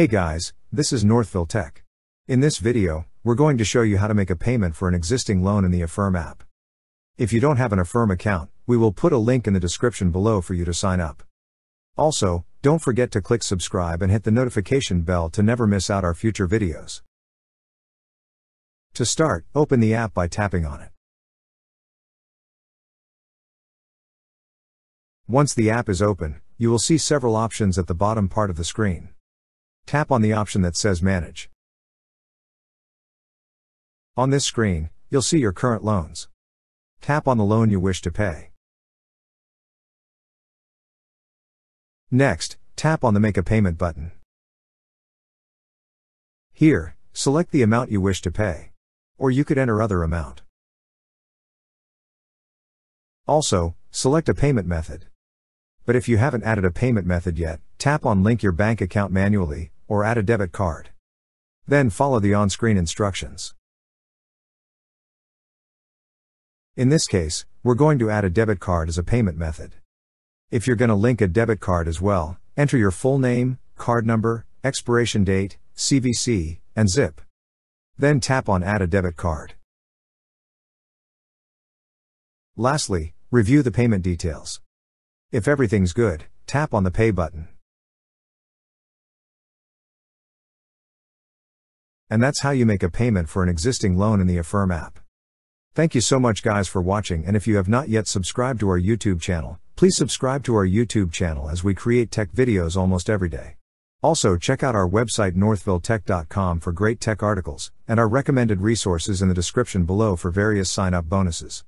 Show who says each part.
Speaker 1: Hey guys, this is Northville Tech. In this video, we're going to show you how to make a payment for an existing loan in the Affirm app. If you don't have an Affirm account, we will put a link in the description below for you to sign up. Also, don't forget to click subscribe and hit the notification bell to never miss out our future videos. To start, open the app by tapping on it. Once the app is open, you will see several options at the bottom part of the screen. Tap on the option that says Manage. On this screen, you'll see your current loans. Tap on the loan you wish to pay. Next, tap on the Make a Payment button. Here, select the amount you wish to pay. Or you could enter other amount. Also, select a payment method. But if you haven't added a payment method yet, tap on Link your bank account manually, or add a debit card. Then follow the on-screen instructions. In this case, we're going to add a debit card as a payment method. If you're going to link a debit card as well, enter your full name, card number, expiration date, CVC, and zip. Then tap on Add a debit card. Lastly, review the payment details. If everything's good, tap on the Pay button. And that's how you make a payment for an existing loan in the Affirm app. Thank you so much guys for watching and if you have not yet subscribed to our YouTube channel, please subscribe to our YouTube channel as we create tech videos almost every day. Also check out our website northvilletech.com for great tech articles, and our recommended resources in the description below for various sign up bonuses.